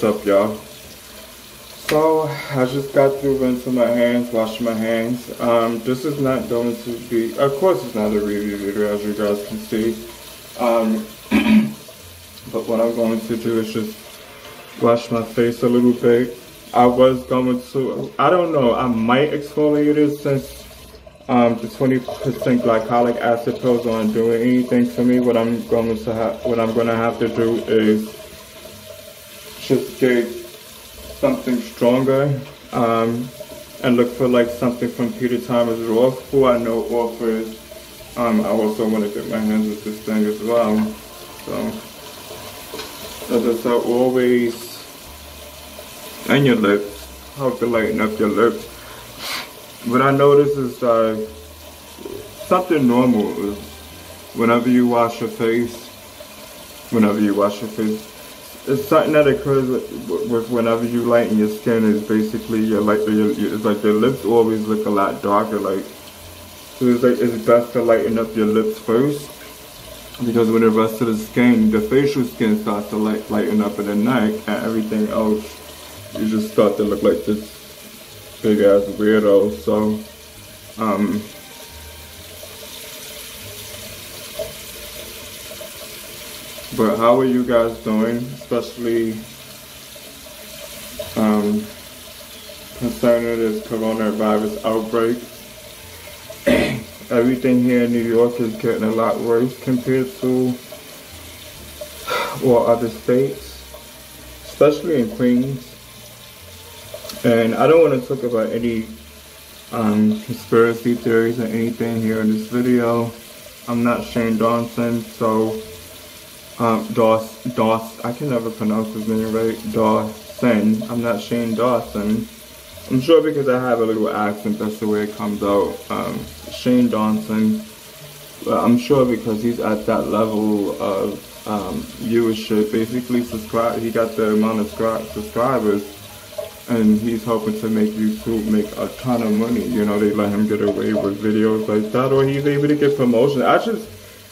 What's up, y'all? So, I just got through rinsing my hands, washing my hands. Um, this is not going to be, of course it's not a review video as you guys can see. Um, but what I'm going to do is just wash my face a little bit. I was going to, I don't know, I might exfoliate it since um, the 20% glycolic acid pills aren't doing anything for me. What I'm going to have, what I'm going to have to do is just get something stronger um, and look for like something from Peter Thomas Roth, who I know offers. Um, I also want to get my hands with this thing as well. So, as I always, and your lips, how to lighten up your lips. What I notice is uh, something normal is whenever you wash your face, whenever you wash your face, it's something that occurs with, with, whenever you lighten your skin is basically your like your, your, it's like your lips always look a lot darker like so it's like it's best to lighten up your lips first because when the rest of the skin the facial skin starts to light, lighten up in the neck and everything else you just start to look like this big ass weirdo so um But how are you guys doing, especially um, concerning this coronavirus outbreak? Everything here in New York is getting a lot worse compared to or other states, especially in Queens. And I don't want to talk about any um, conspiracy theories or anything here in this video. I'm not Shane Dawson, so um, I can never pronounce his name right, Dawson. I'm not Shane Dawson. I'm sure because I have a little accent, that's the way it comes out. Um, Shane Dawson. I'm sure because he's at that level of um, viewership, basically subscribe, he got the amount of subscribers and he's hoping to make YouTube make a ton of money. You know, they let him get away with videos like that or he's able to get promotion. I just,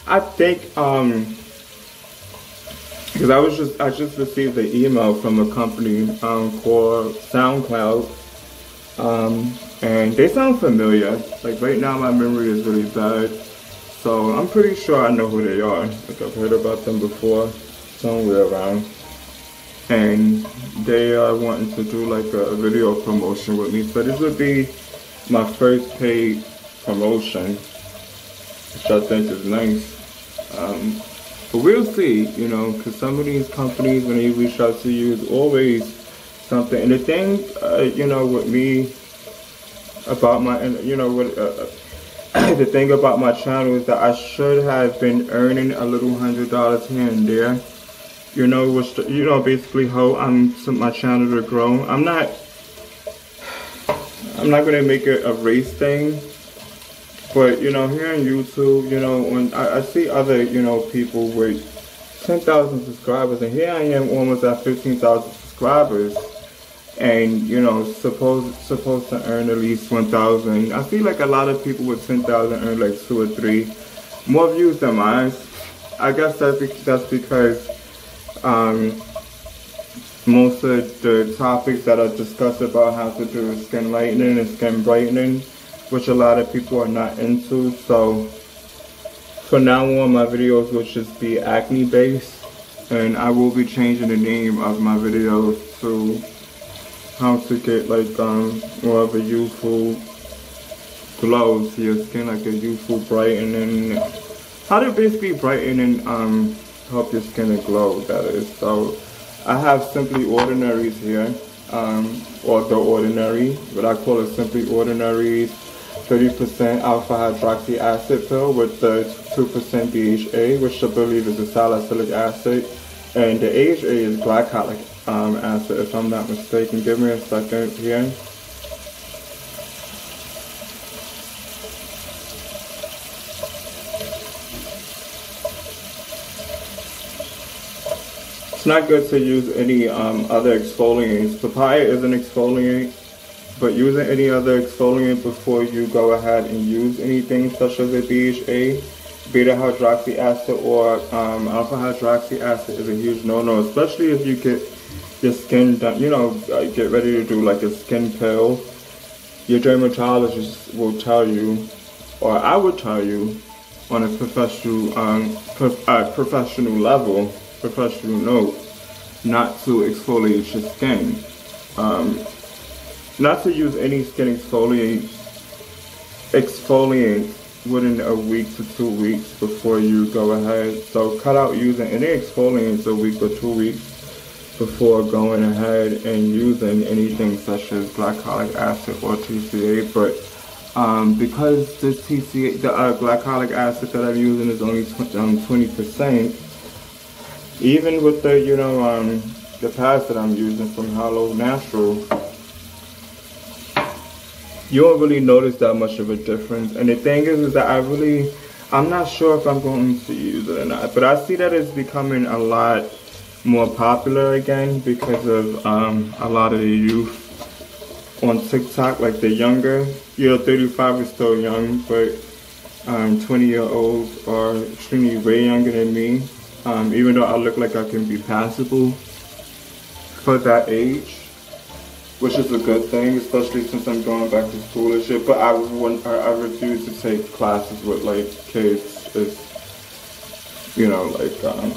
I think, um, because I was just I just received an email from a company um, called SoundCloud, um, and they sound familiar. Like right now, my memory is really bad, so I'm pretty sure I know who they are. Like I've heard about them before, somewhere around. And they are wanting to do like a video promotion with me. So this would be my first paid promotion, which I think is nice. Um, but we'll see, you know, because some of these companies, when they reach out to you, is always something. And the thing, uh, you know, with me about my, you know, what, uh, uh the thing about my channel is that I should have been earning a little hundred dollars here and there. You know, which you know, basically how I'm my channel to grow. I'm not, I'm not gonna make it a race thing but you know, here on YouTube, you know, when I, I see other, you know, people with 10,000 subscribers, and here I am almost at 15,000 subscribers, and you know, supposed supposed to earn at least 1,000. I feel like a lot of people with 10,000 earn like two or three more views than mine. I guess that's that's because um, most of the topics that are discussed about have to do with skin lightening and skin brightening which a lot of people are not into. So for now on, my videos will just be acne based. And I will be changing the name of my videos to how to get like um, more of a youthful glow to your skin, like a youthful brightening. How to basically brighten and um, help your skin to glow, that is. So I have Simply Ordinaries here, um, or The Ordinary, but I call it Simply Ordinaries 30% alpha hydroxy acid peel with the 2% BHA, which I believe is a salicylic acid. And the AHA is glycolic um, acid, if I'm not mistaken. Give me a second here. It's not good to use any um, other exfoliants. Papaya is an exfoliant but using any other exfoliant before you go ahead and use anything such as a BHA, beta hydroxy acid or um, alpha hydroxy acid is a huge no-no, especially if you get your skin done, you know, get ready to do like a skin peel, your dermatologist will tell you, or I would tell you, on a professional, um, uh, professional level, professional note, not to exfoliate your skin. Um, not to use any skin exfoliate, exfoliant within a week to two weeks before you go ahead. So cut out using any exfoliants a week or two weeks before going ahead and using anything such as glycolic acid or TCA. But um, because this TCA, the uh, glycolic acid that I'm using is only um, 20%, um, even with the, you know, um, the pads that I'm using from Halo Natural, you won't really notice that much of a difference. And the thing is, is that I really, I'm not sure if I'm going to use it or not, but I see that it's becoming a lot more popular again because of um, a lot of the youth on TikTok, like the younger, you know, 35 is still young, but um, 20 year olds are extremely way younger than me. Um, even though I look like I can be passable for that age which is a good thing, especially since I'm going back to school and shit. But I wouldn't, I, I refuse to take classes with like kids. It's, you know, like, um,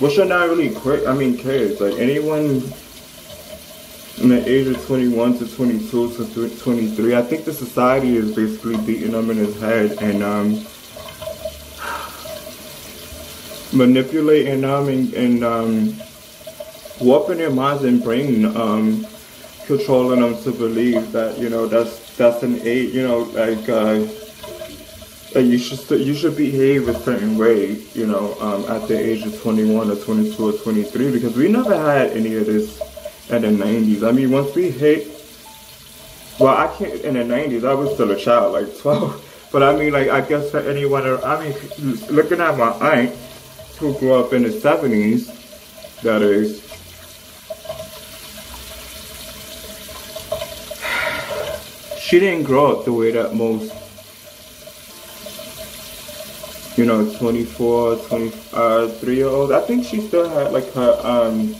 which are not really quick. I mean, kids, like anyone in the age of 21 to 22 to 23, I think the society is basically beating them in his head and um, manipulating them and, and um, warping their minds and brain. Um, controlling them to believe that you know that's that's an age you know like uh, that you should you should behave a certain way you know um, at the age of 21 or 22 or 23 because we never had any of this in the 90s I mean once we hit well I can't in the 90s I was still a child like 12 but I mean like I guess for anyone I mean looking at my aunt who grew up in the 70s that is she didn't grow up the way that most you know 24 23 uh, year olds i think she still had like her um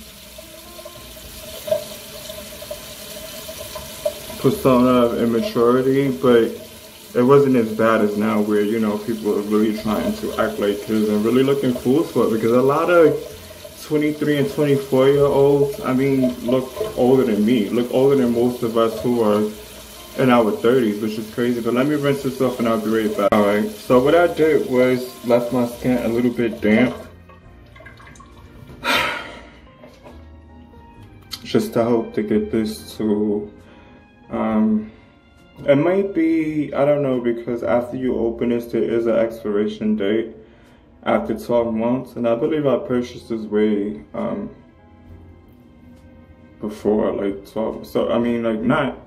persona of immaturity but it wasn't as bad as now where you know people are really trying to act like kids and really looking fools for it because a lot of 23 and 24 year olds i mean look older than me look older than most of us who are in our 30s, which is crazy. But let me rinse this off and I'll be right back. All right, so what I did was left my skin a little bit damp. Just to help to get this to, um, it might be, I don't know, because after you open this, there is an expiration date after 12 months. And I believe I purchased this way, um, before like 12. So, I mean, like not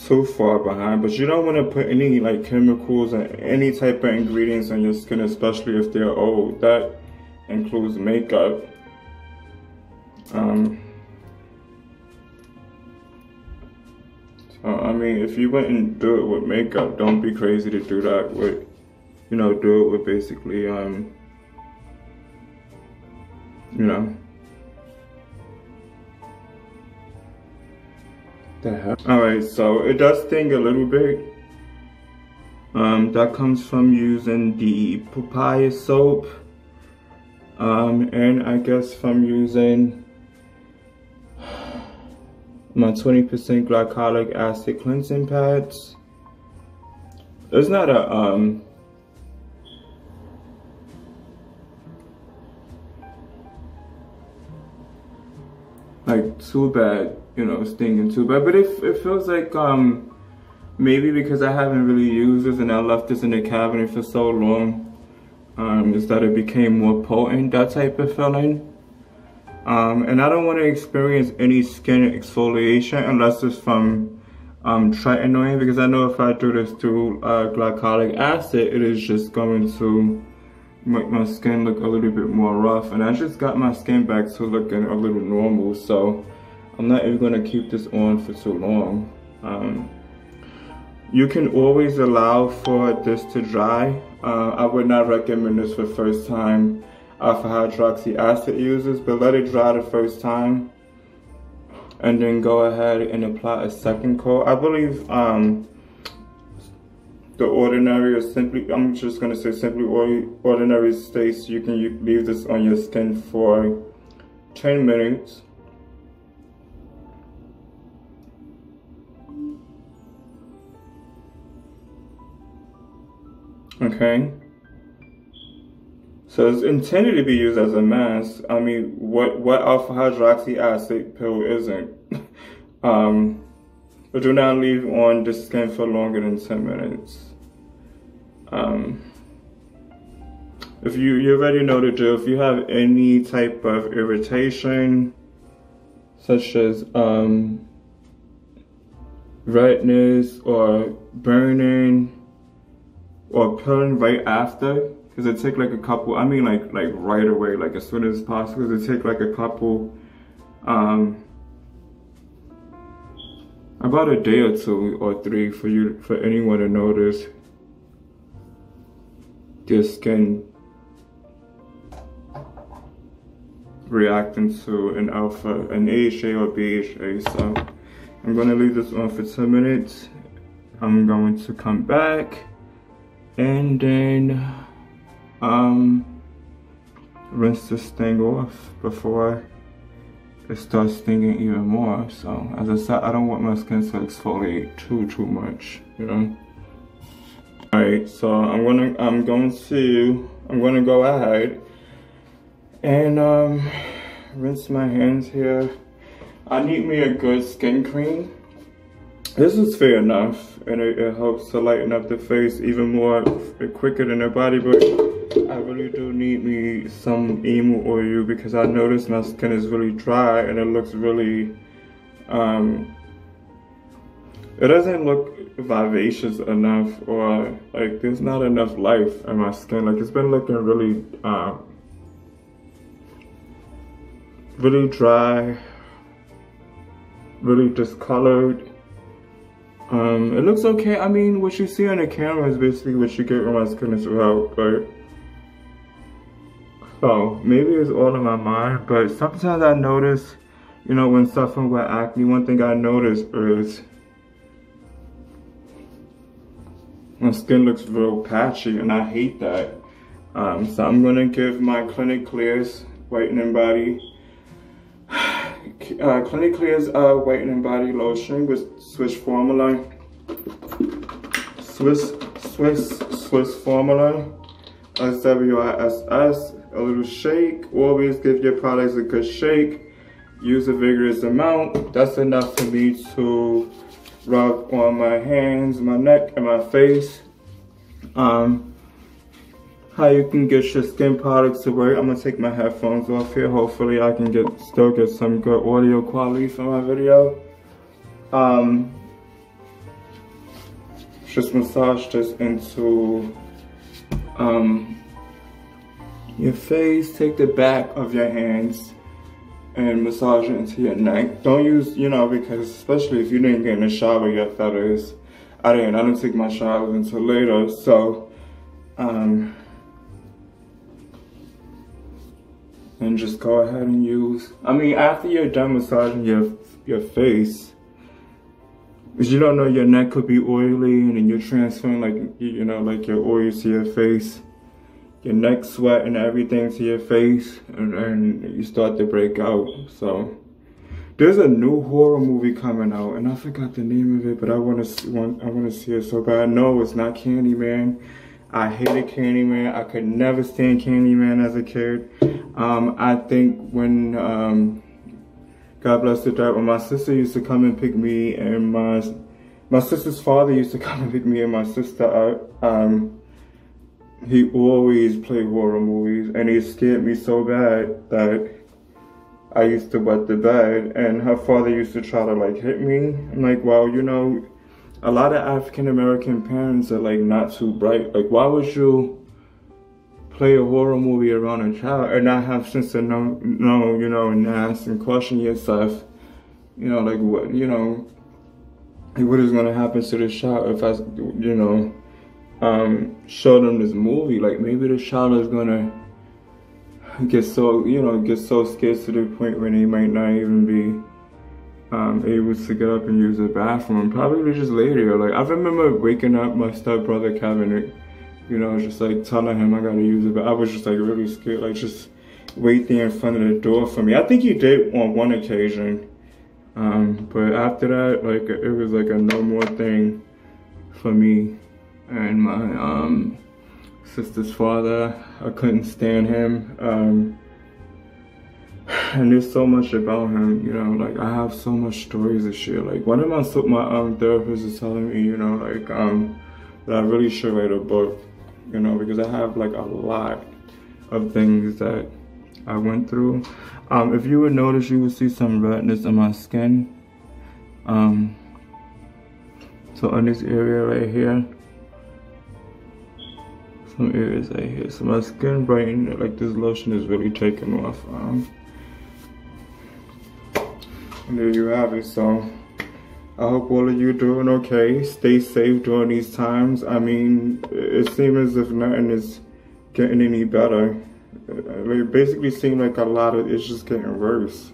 so far behind, but you don't want to put any like chemicals and any type of ingredients on your skin, especially if they're old. That includes makeup. Um, so, I mean, if you wouldn't do it with makeup, don't be crazy to do that with, you know, do it with basically, um, you know, The hell? Alright, so it does sting a little bit. Um, that comes from using the papaya soap. Um, and I guess from using my 20% glycolic acid cleansing pads. It's not a, um, like too bad you know, stinging too bad. But it, it feels like um, maybe because I haven't really used this and I left this in the cabinet for so long, um, is that it became more potent, that type of feeling. Um, and I don't want to experience any skin exfoliation unless it's from um, tretinoin because I know if I do this through uh, glycolic acid, it is just going to make my skin look a little bit more rough. And I just got my skin back to looking a little normal. So I'm not even gonna keep this on for too long. Um, you can always allow for this to dry. Uh, I would not recommend this for first time alpha hydroxy acid users, but let it dry the first time and then go ahead and apply a second coat. I believe um, the ordinary or simply, I'm just gonna say simply ordinary states you can leave this on your skin for 10 minutes. Okay. So it's intended to be used as a mask. I mean, what, what alpha hydroxy acid peel isn't? um, but do not leave on the skin for longer than 10 minutes. Um, if you, you already know the drill, if you have any type of irritation, such as um, redness or burning or peeling right after, because it take like a couple, I mean like like right away, like as soon as possible, it take like a couple, um, about a day or two or three for you, for anyone to notice your skin reacting to an alpha, an AHA or BHA. So I'm gonna leave this on for 10 minutes. I'm going to come back and then um, rinse this thing off before it starts stinging even more. So as I said, I don't want my skin to exfoliate too, too much, you know? All right, so I'm gonna, I'm going to, I'm gonna go ahead and um, rinse my hands here. I need me a good skin cream. This is fair enough, and it, it helps to lighten up the face even more quicker than the body, but I really do need me some emu oil because I notice my skin is really dry and it looks really, um, it doesn't look vivacious enough or like there's not enough life in my skin. Like it's been looking really, um, really dry, really discolored. Um, it looks okay. I mean, what you see on the camera is basically what you get when my skin is out, but Oh, maybe it's all in my mind, but sometimes I notice, you know, when suffering with acne, one thing I notice is my skin looks real patchy and I hate that. Um, so I'm gonna give my Clinic Clears Whitening Body, uh, Clinic Clears uh, Whitening Body Lotion with Swiss Formula, Swiss, Swiss, Swiss Formula, S-W-I-S-S, a little shake. Always give your products a good shake. Use a vigorous amount. That's enough for me to rub on my hands, my neck, and my face. Um, how you can get your skin products to work. I'm gonna take my headphones off here. Hopefully I can get still get some good audio quality for my video. Um, just massage this into um, your face, take the back of your hands and massage it into your neck. Don't use, you know, because especially if you didn't get in the shower yet, that is. I didn't, I didn't take my shower until later, so, um, and just go ahead and use, I mean, after you're done massaging your, your face, because you don't know your neck could be oily and then you're transferring like, you know, like your oil to your face. Your neck sweat and everything to your face and you start to break out so. There's a new horror movie coming out and I forgot the name of it but I want to want I want to see it so bad. No it's not Candyman. I hated Candyman. I could never stand Candyman as a kid um, I think when um, God bless the when my sister used to come and pick me and my my sister's father used to come and pick me and my sister up um, he always played horror movies and he scared me so bad that I used to wet the bed and her father used to try to like hit me. I'm like, well, you know, a lot of African American parents are like not too bright. Like, why would you play a horror movie around a child and not have sense to know, know you know, and ask and question yourself, you know, like what, you know, what is going to happen to this child if I, you know, um, show them this movie. Like maybe the child is gonna get so, you know, get so scared to the point where they might not even be um, able to get up and use the bathroom. Probably just later. Like I remember waking up my stepbrother Kevin, you know, just like telling him I gotta use it, but I was just like really scared, like just wait there in front of the door for me. I think he did on one occasion. Um, but after that, like it was like a no more thing for me and my um, sister's father. I couldn't stand him. Um, and there's so much about him, you know, like I have so much stories of shit. Like one of my my um therapists is telling me, you know, like um that I really should write a book, you know, because I have like a lot of things that I went through. Um, if you would notice, you would see some redness in my skin. Um, so on this area right here, some areas right here. So my skin brightened, like this lotion is really taking off. Um, and there you have it. So I hope all of you doing okay. Stay safe during these times. I mean, it seems as if nothing is getting any better. It basically seems like a lot of it's just getting worse.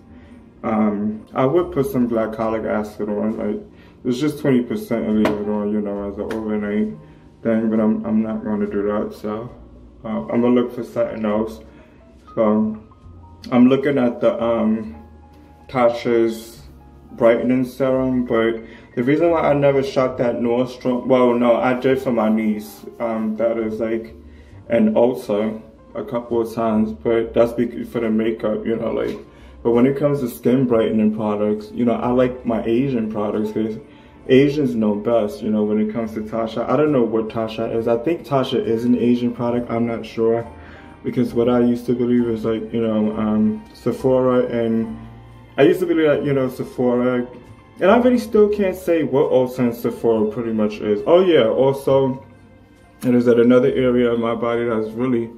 Um, I would put some glycolic acid on, like it's just 20% and leave it on, you know, as an overnight thing, but I'm, I'm not going to do that. So uh, I'm going to look for something else. So I'm looking at the um, Tatcha's brightening serum, but the reason why I never shot that Nordstrom, well, no, I did for my niece. Um, that is like an Ulta a couple of times, but that's because for the makeup, you know, like. But when it comes to skin brightening products, you know, I like my Asian products because Asians know best, you know, when it comes to Tatcha. I don't know what Tatcha is. I think Tatcha is an Asian product. I'm not sure because what I used to believe is like, you know, um, Sephora and I used to believe that, you know, Sephora, and I really still can't say what Ulta Sephora pretty much is. Oh yeah, also, and is that another area of my body that's really,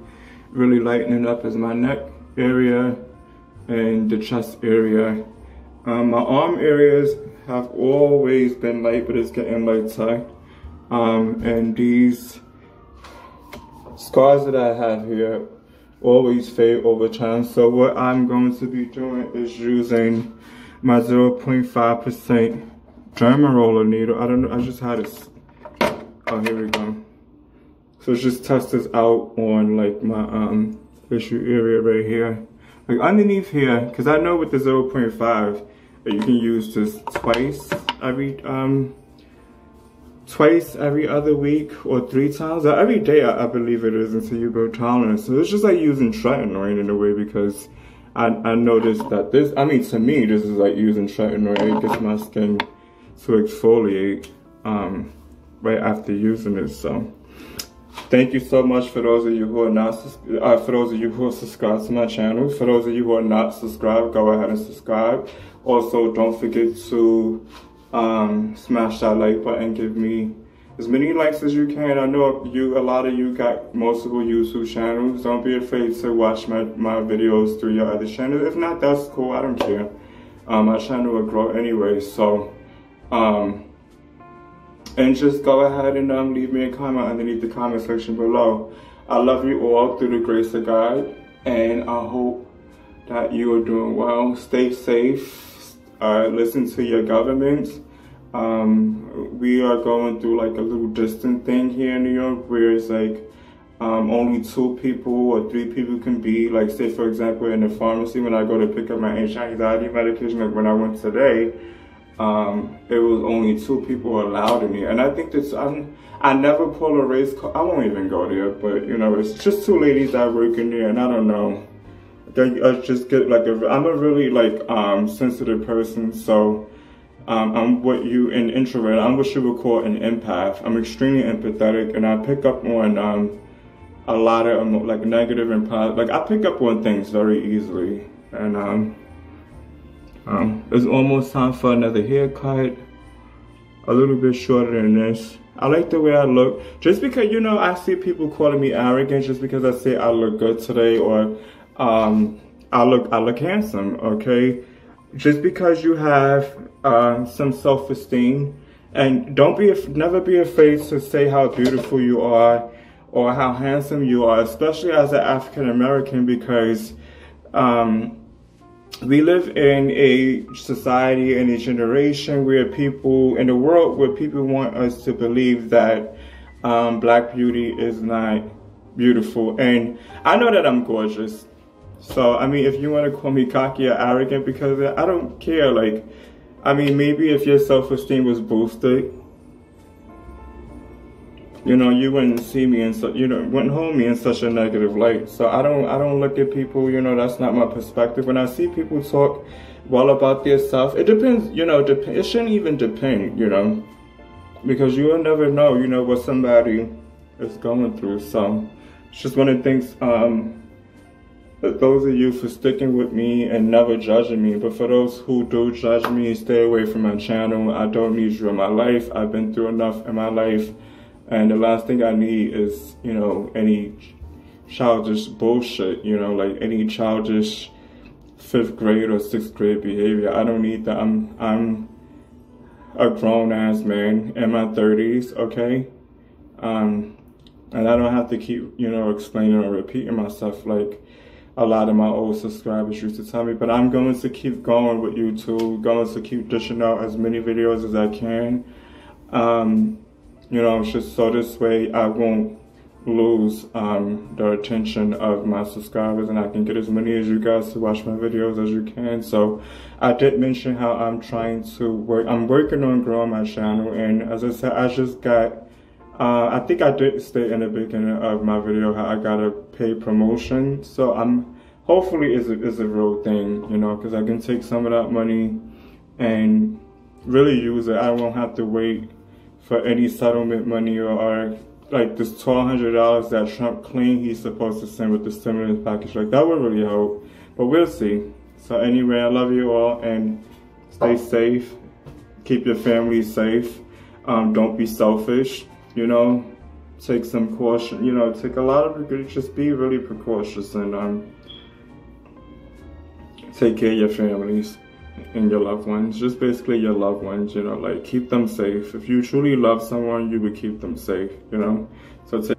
really lightening up is my neck area and the chest area. Um, my arm areas have always been light, but it's getting lighter. Um, and these scars that I have here always fade over time. So what I'm going to be doing is using my 0.5% Derma roller needle. I don't know, I just had it. Oh, here we go. So just test this out on like my um issue area right here. Like underneath here, because I know with the 0.5, you can use this twice every um twice every other week or three times or every day I, I believe it is until you go tolerant so it's just like using tretinoin in a way because I, I noticed that this I mean to me this is like using tretinoin it gets my skin to exfoliate um right after using it so Thank you so much for those of you who are not, uh, for those of you who are subscribed to my channel. For those of you who are not subscribed, go ahead and subscribe. Also, don't forget to um, smash that like button. Give me as many likes as you can. I know you, a lot of you got multiple YouTube channels. Don't be afraid to watch my, my videos through your other channels. If not, that's cool. I don't care. Um, my channel will grow anyway. So, um, and just go ahead and um, leave me a comment underneath the comment section below. I love you all through the grace of God, and I hope that you are doing well. Stay safe. Uh, listen to your government. Um, we are going through like a little distant thing here in New York where it's like um, only two people or three people can be, like say for example in the pharmacy when I go to pick up my anxiety medication, like when I went today, um, it was only two people allowed in here. And I think that's, I'm, I never pull a race car. I won't even go there, but you know, it's just two ladies that work in there and I don't know. They, I just get like a, I'm a really like um, sensitive person. So um, I'm what you, an introvert, I'm what you would call an empath. I'm extremely empathetic and I pick up on um, a lot of like negative and positive, like I pick up on things very easily. And um, um, it's almost time for another haircut. A little bit shorter than this. I like the way I look. Just because, you know, I see people calling me arrogant just because I say I look good today or um, I look I look handsome, okay? Just because you have uh, some self-esteem and don't be never be afraid to say how beautiful you are or how handsome you are, especially as an African American, because um, we live in a society and a generation where people in the world where people want us to believe that um, black beauty is not beautiful. And I know that I'm gorgeous. So, I mean, if you want to call me cocky or arrogant because I don't care. Like, I mean, maybe if your self-esteem was boosted, you know, you wouldn't see me in so you know, wouldn't hold me in such a negative light. So I don't, I don't look at people, you know, that's not my perspective. When I see people talk well about their self, it depends, you know, dep it shouldn't even depend, you know, because you will never know, you know, what somebody is going through. So it's just one of the things, um, those of you for sticking with me and never judging me. But for those who do judge me, stay away from my channel. I don't need you in my life. I've been through enough in my life. And the last thing I need is, you know, any childish bullshit, you know, like any childish fifth grade or sixth grade behavior. I don't need that. I'm, I'm a grown ass man in my 30s, okay? Um, and I don't have to keep, you know, explaining or repeating myself like a lot of my old subscribers used to tell me. But I'm going to keep going with YouTube, going to keep dishing out as many videos as I can. Um, you know, just so this way I won't lose um, the attention of my subscribers and I can get as many as you guys to watch my videos as you can. So I did mention how I'm trying to work, I'm working on growing my channel and as I said, I just got, uh, I think I did state in the beginning of my video how I got a paid promotion. So I'm, hopefully it's a, it's a real thing, you know, because I can take some of that money and really use it. I won't have to wait for any settlement money or, or like this twelve hundred dollars that Trump claimed he's supposed to send with the stimulus package. Like that would really help, but we'll see. So anyway, I love you all and stay safe. Keep your family safe. Um, don't be selfish. You know, take some caution. You know, take a lot of just be really precautious and um, take care of your families and your loved ones, just basically your loved ones, you know, like keep them safe. If you truly love someone, you would keep them safe, you know. So take